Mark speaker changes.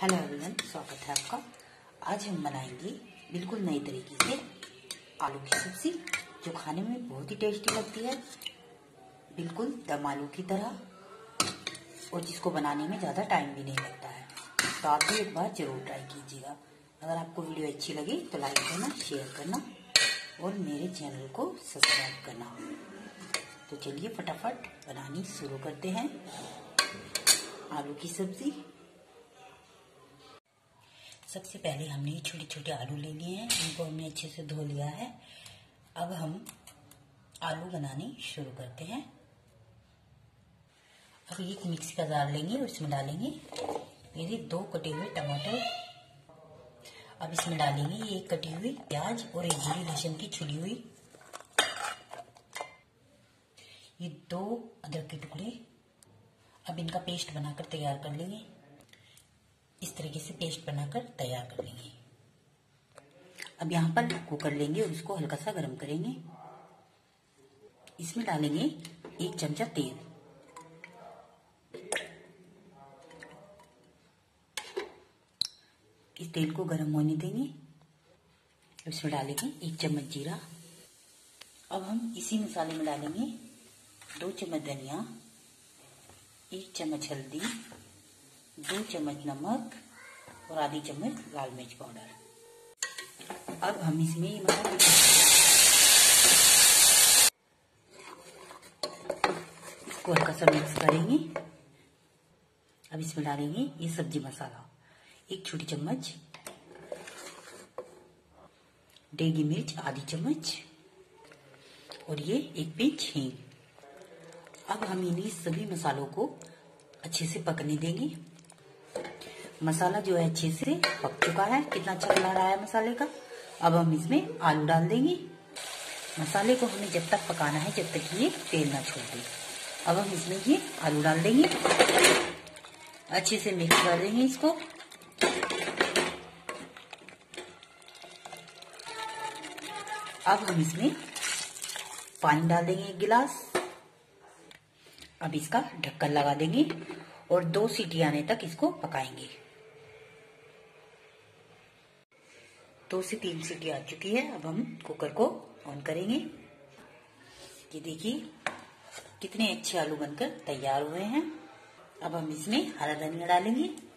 Speaker 1: Hello everyone, स्वागत है आपका। आज हम बनाएँगे बिल्कुल नई तरीके से आलू की सब्ज़ी, जो खाने में बहुत ही टेस्टी लगती है। बिल्कुल दम आलू की तरह, और जिसको बनाने में ज़्यादा टाइम भी नहीं लगता है। तो आप भी एक बार ज़रूर ट्राई कीजिएगा। अगर आपको वीडियो अच्छी लगी तो लाइक करना शेयर करना, और मेरे चैनल को सब्सक्राइब करना। तो चलिए फटाफट बनानी शुरू करते हैं। आलू की सब्ज़ी। सबसे पहले हमने ये छोटे छोटे आलू ले लिए हैं, इनको हमने अच्छे से धो लिया है। अब हम आलू बनाने शुरू करते हैं। अब एक मिक्सी का जार लेंगे और इसमें डालेंगे ये दो कटे हुए टमाटर। अब इसमें डालेंगे एक कटी हुई प्याज और एक बड़ी लहसुन की छुली हुई। ये दो अदरक के टुकड़े। अब इनका पेस्ट बनाकर तैयार कर लेंगे। इस तरीके से पेस्ट बनाकर तैयार कर लेंगे। अब यहाँ पर कुकर लेंगे और इसको हल्का सा गर्म करेंगे। इसमें डालेंगे एक चमचा तेल। इस तेल को गर्म होने देंगे। इसमें डालेंगे एक चम्मच जीरा। अब हम इसी मसाले में डालेंगे दो चम्मच धनिया, एक चम्मच हल्दी दो चम्मच नमक और आधी चम्मच लाल मिर्च पाउडर। अब हम इसमें मसाला इसको हल्का सा मिक्स करेंगे। अब इसमें डालेंगे ये सब्ज़ी मसाला। एक छोटी चम्मच डेगी मिर्च, आधी चम्मच और ये एक पिंच हींग। अब हम इन्हीं सभी मसालों को अच्छे से पकने देंगे। मसाला जो है अच्छे से पक चुका है। कितना अच्छा कलर आया है मसाले का। अब हम इसमें आलू डाल देंगे। मसाले को हमें जब तक पकाना है, जब तक ये तेल ना छोड़ दे। अब हम इसमें ये आलू डाल देंगे। अच्छे से मिक्स कर देंगे इसको। अब हम इसमें पानी डाल देंगे एक गिलास। अब इसका ढक्कन लगा देंगे और दो सीटी आने तक इसको पकाएँगे। दो से तीन सीटी आ चुकी है। अब हम कुकर को ऑन करेंगे। ये देखिए, कितने अच्छे आलू बनकर तैयार हुए हैं। अब हम इसमें हरा धनिया डालेंगे।